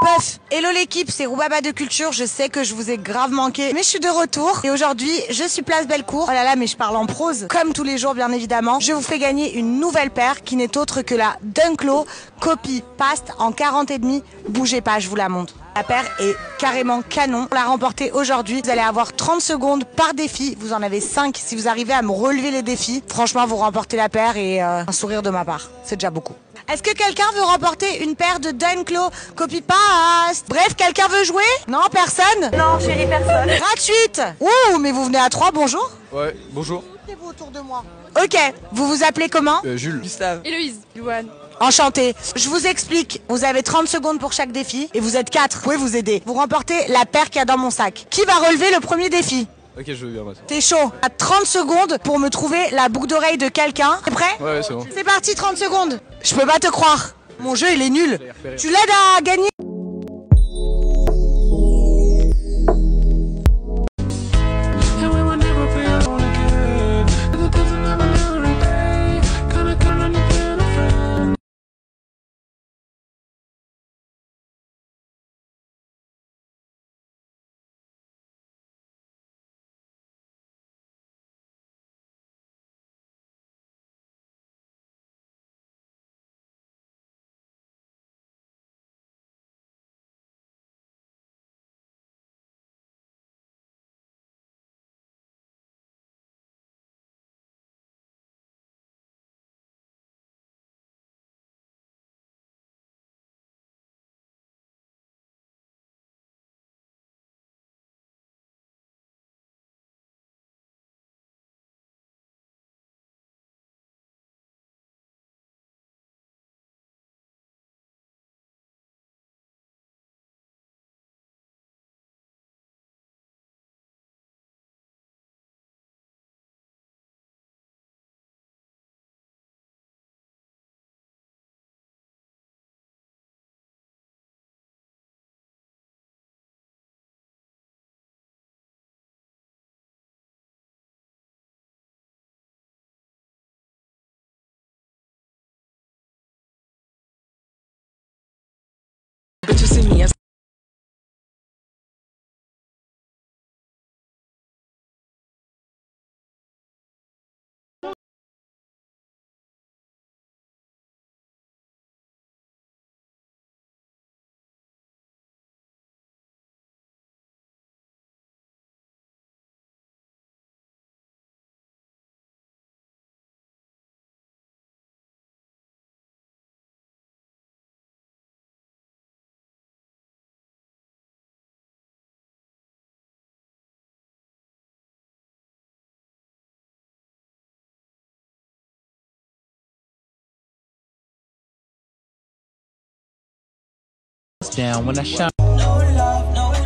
puff Hello l'équipe, c'est Roubaba de Culture. Je sais que je vous ai grave manqué, mais je suis de retour. Et aujourd'hui, je suis place Bellecour. Oh là là, mais je parle en prose. Comme tous les jours, bien évidemment. Je vous fais gagner une nouvelle paire qui n'est autre que la Dunklo Copy Past en 40 et demi. Bougez pas, je vous la montre. La paire est carrément canon. Pour la remporter aujourd'hui, vous allez avoir 30 secondes par défi. Vous en avez 5 si vous arrivez à me relever les défis. Franchement, vous remportez la paire et euh, un sourire de ma part. C'est déjà beaucoup. Est-ce que quelqu'un veut remporter une paire de Dunklo Copy Paste? Bref, quelqu'un veut jouer? Non, personne? Non, chérie, personne. Gratuite Ouh, mais vous venez à 3, bonjour Ouais, bonjour. Vous autour de moi. Ok, vous vous appelez comment Euh, Jules. Gustave. Héloïse. Louane. Enchanté. Je vous explique. Vous avez 30 secondes pour chaque défi et vous êtes 4. Vous pouvez vous aider. Vous remportez la paire qu'il y a dans mon sac. Qui va relever le premier défi Ok, je veux bien maintenant. T'es chaud. À 30 secondes pour me trouver la boucle d'oreille de quelqu'un. T'es prêt Ouais, ouais, c'est bon. C'est parti, 30 secondes. Je peux pas te croire. Mon jeu, il est nul. Tu l'aides à gagner down when I shine. No love, no